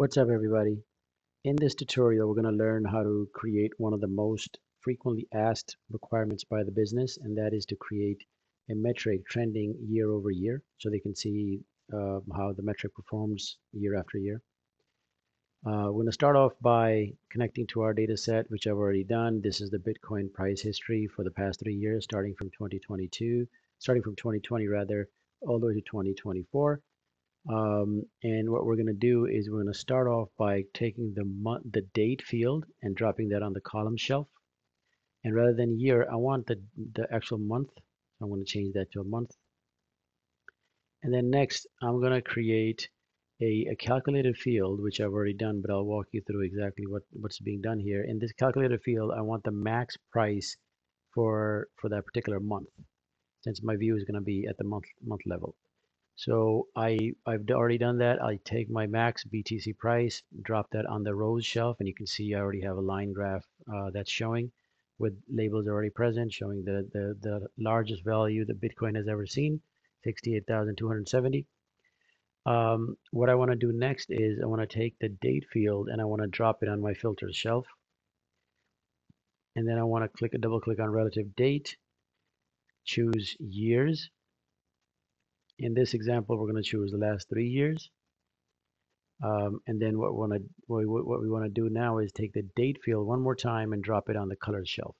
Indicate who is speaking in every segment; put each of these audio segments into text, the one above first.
Speaker 1: What's up everybody? In this tutorial we're going to learn how to create one of the most frequently asked requirements by the business and that is to create a metric trending year over year so they can see uh, how the metric performs year after year. Uh, we're going to start off by connecting to our data set which I've already done. This is the Bitcoin price history for the past three years starting from 2022, starting from 2020 rather, all the way to 2024 um, and what we're going to do is we're going to start off by taking the month, the date field and dropping that on the column shelf. And rather than year, I want the, the actual month. So I'm going to change that to a month. And then next, I'm going to create a, a calculated field, which I've already done, but I'll walk you through exactly what, what's being done here. In this calculated field, I want the max price for, for that particular month, since my view is going to be at the month, month level. So I, I've already done that. I take my max BTC price, drop that on the rows shelf, and you can see I already have a line graph uh, that's showing with labels already present, showing the, the, the largest value that Bitcoin has ever seen, 68,270. Um, what I want to do next is I want to take the date field and I want to drop it on my filters shelf. And then I want to click a double click on relative date, choose years, in this example, we're going to choose the last three years. Um, and then what, wanna, what, what we want to do now is take the date field one more time and drop it on the color shelf.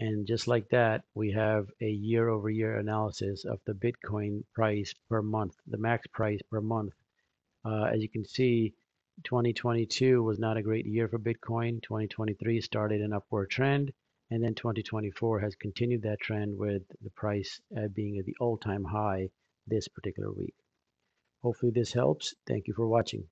Speaker 1: And just like that, we have a year over year analysis of the Bitcoin price per month, the max price per month. Uh, as you can see, 2022 was not a great year for Bitcoin. 2023 started an upward trend. And then 2024 has continued that trend with the price uh, being at the all-time high this particular week. Hopefully this helps. Thank you for watching.